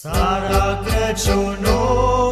Sara Crăciunul